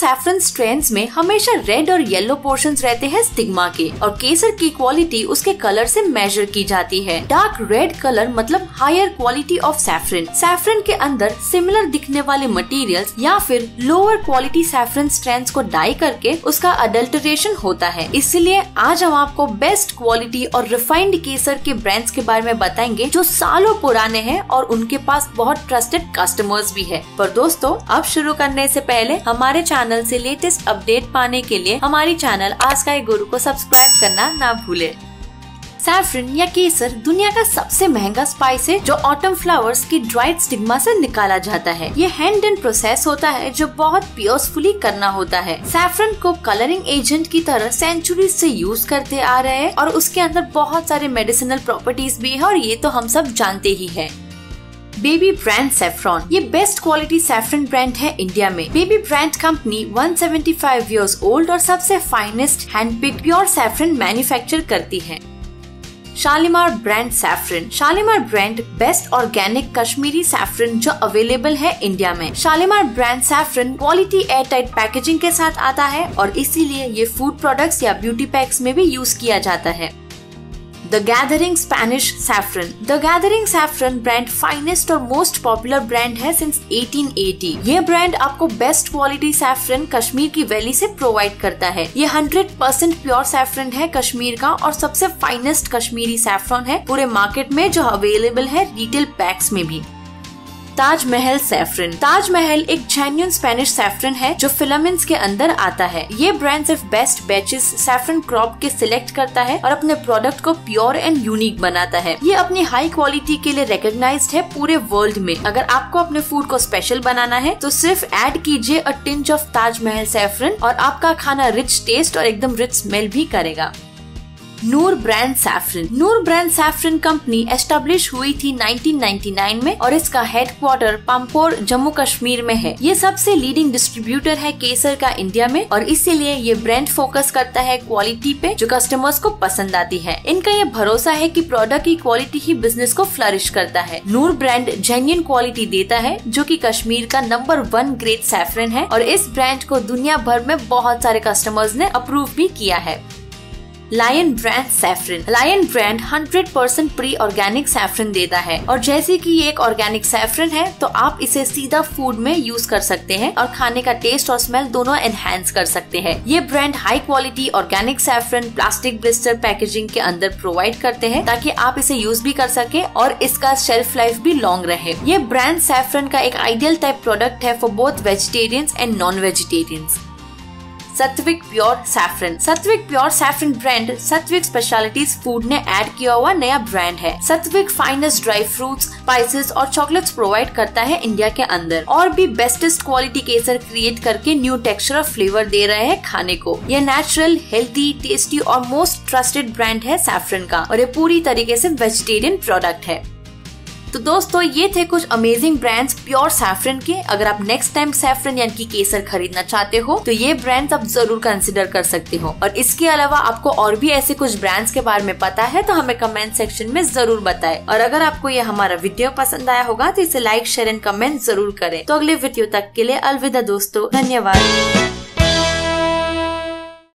Saffron strains में हमेशा red और येलो पोर्शन रहते हैं स्टिग्मा के और केसर की क्वालिटी उसके कलर से मेजर की जाती है। डार्क रेड कलर मतलब higher quality of saffron saffron के अंदर सिमिलर दिखने वाले मटेरियल्स या फिर लोअर क्वालिटी सैफरन स्ट्रेंस को डाई करके उसका अडल्टरेशन होता है। इसलिए आज हम आपको बेस्ट क्वालिटी और रिफाइंड केसर के ब्रांड्स के बारे में बताएँगे जो सालों पुराने हैं और उनके पास बहुत ट्रस्टेड कस्टमर्स भी है। पर दोस्तों, अब शुरू करने से पहले हमारे चैनल से लेटेस्ट अपडेट पाने के लिए हमारी चैनल आस्काई गुरु को सब्सक्राइब करना ना भूले। सैफरन या केसर दुनिया का सबसे महँगा स्पाइस है जो ऑटम फ्लावर्स की ड्राइड स्टिग्मा से निकाला जाता है। ये हैंड एंड प्रोसेस होता है जो बहुत पियोसफुली करना होता है। सैफरन को कलरिंग एजेंट की तरह सेंचुरी से यूज़ करते आ रहे हैं और उसके अंदर बहुत सारे मेडिसिनल प्रॉपर्टीज़ भी है और ये तो हम सब जानते ही है। बेबी ब्रांड सेफ्रॉन ये बेस्ट क्वालिटी सेफ्रन ब्रांड है इंडिया में. Baby brand company 175 years old और सबसे finest hand pick pure saffron manufacture करती है. Shalimar brand saffron Shalimar brand best organic Kashmiri saffron जो अवेलेबल है इंडिया में. Shalimar brand saffron quality air tight packaging के साथ आता है और इसीलिए ये फ़ूड प्रोडक्ट्स या ब्यूटी पैक्स में भी यूज़ किया जाता है. The gathering Spanish saffron the gathering saffron brand finest और मोस्ट पॉपुलर ब्रांड है सिंस 1880 ये ब्रांड आपको बेस्ट क्वालिटी सैफरन कश्मीर की वैली से प्रोवाइड करता है। ये 100 परसेंट प्योर सैफरन है कश्मीर का और सबसे फाइनेस्ट कश्मीरी सैफरन है पूरे मार्केट में जो अवेलेबल है रिटेल पैक्स में भी। ताजमहल सैफरन। ताजमहल एक जेन्यून स्पेनिश सैफरन है, जो फिलामेंट्स के अंदर आता है। ये ब्रांड सिर्फ़ बेस्ट बैचेस सैफरन क्रॉप के सिलेक्ट करता है और अपने प्रोडक्ट को प्योर एंड यूनिक बनाता है। ये अपनी हाई क्वालिटी के लिए रिकग्नाइज है पूरे वर्ल्ड में। अगर आपको अपने फ़ूड को स्पेशल बनाना है तो सिर्फ़ एड कीजिए a tinge of Taj Mahal saffron और आपका खाना रिच टेस्ट और एकदम रिच स्मेल भी करेगा। Noor brand saffron. Noor brand saffron company establish हुई थी 1999 में और इसका हेडक्वार्टर पंपोर, जम्मू कश्मीर में है। ये सबसे लीडिंग डिस्ट्रीब्यूटर है केसर का इंडिया में और इसीलिए ये ब्रांड फोकस करता है क्वालिटी पे, जो कस्टमर्स को पसंद आती है। इनका ये भरोसा है की प्रोडक्ट की क्वालिटी ही बिज़नेस को फ्लरिश करता है। नूर ब्रांड जेन्यून क्वालिटी देता है, जो की कश्मीर का नंबर वन ग्रेट सैफरन है और इस ब्रांड को दुनिया भर में बहुत सारे कस्टमर्स ने अप्रूव भी किया है। Lion brand saffron lion brand 100% percent pure organic saffron देता है। और जैसे कि ये एक ऑर्गेनिक सैफरन है तो आप इसे सीधा फ़ूड में यूज़ कर सकते हैं और खाने का टेस्ट और स्मेल दोनों एनहेंस कर सकते हैं। ये brand high quality organic saffron plastic blister packaging के अंदर प्रोवाइड करते हैं, ताकि आप इसे यूज़ भी कर सके और इसका शेल्फ लाइफ भी लॉन्ग रहे। ये ब्रांड सैफरन का एक आइडियल टाइप प्रोडक्ट है for both vegetarians and non vegetarians Satvik pure saffron Satvik pure saffron brand Satvik specialties food ने ऐड किया हुआ नया ब्रांड है। Satvik finest dry fruits spices और चॉकलेट्स प्रोवाइड करता है इंडिया के अंदर। और भी बेस्टेस्ट क्वालिटी केसर क्रिएट करके न्यू टेक्सचर और फ्लेवर दे रहे हैं खाने को। ये नेचुरल हेल्थी टेस्टी और मोस्ट ट्रस्टेड ब्रांड है सैफरन का। और ये पूरी तरीके से वेजिटेरियन प्रोडक्ट है। तो दोस्तों, ये थे कुछ अमेजिंग ब्रांड्स प्योर सैफरन के। अगर आप नेक्स्ट टाइम सैफरन यानी कि केसर खरीदना चाहते हो तो ये ब्रांड्स आप ज़रूर कंसिडर कर सकते हो। और इसके अलावा आपको और भी ऐसे कुछ ब्रांड्स के बारे में पता है तो हमें कमेंट सेक्शन में ज़रूर बताए। और अगर आपको ये हमारा वीडियो पसंद आया होगा तो इसे लाइक शेयर एंड कमेंट ज़रूर करें। तो अगले वीडियो तक के लिए अलविदा दोस्तों, धन्यवाद।